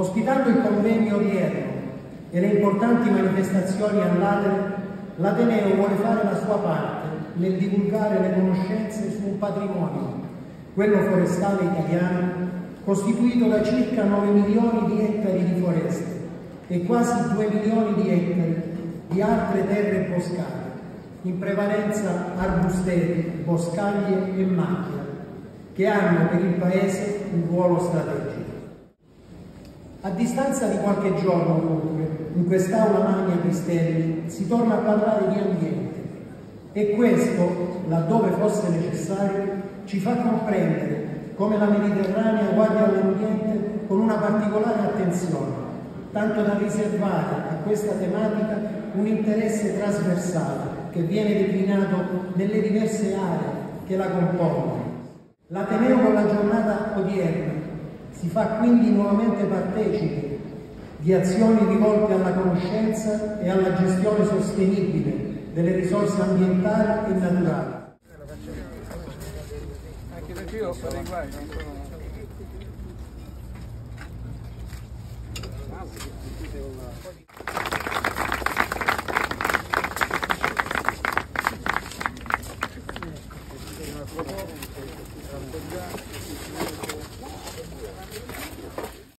Ospitando il convegno odierno e le importanti manifestazioni all'Adre, l'Ateneo vuole fare la sua parte nel divulgare le conoscenze su un patrimonio, quello forestale italiano, costituito da circa 9 milioni di ettari di foreste e quasi 2 milioni di ettari di altre terre boscate, in prevalenza arbusteri, boscaglie e macchie, che hanno per il Paese un ruolo strategico. A distanza di qualche giorno, dunque, in quest'Aula Magna Cristelli si torna a parlare di ambiente e questo, laddove fosse necessario, ci fa comprendere come la Mediterranea guardi all'ambiente con una particolare attenzione, tanto da riservare a questa tematica un interesse trasversale che viene declinato nelle diverse aree che la compongono. L'Ateneo con la giornata odierna si fa quindi nuovamente partecipe di azioni rivolte alla conoscenza e alla gestione sostenibile delle risorse ambientali e naturali. Anche